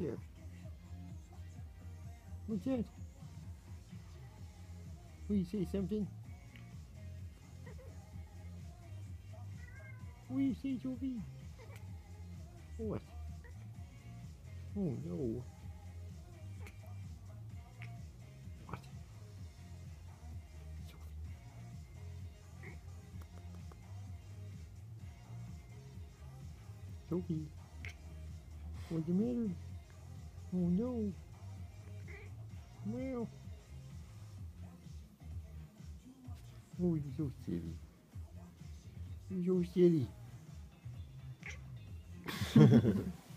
there? What's that? Will you say something? Will you say, Joby? What? Oh no. What? Sophie. What's the matter? Oh no. Well. Oh, you're so silly. You're so silly.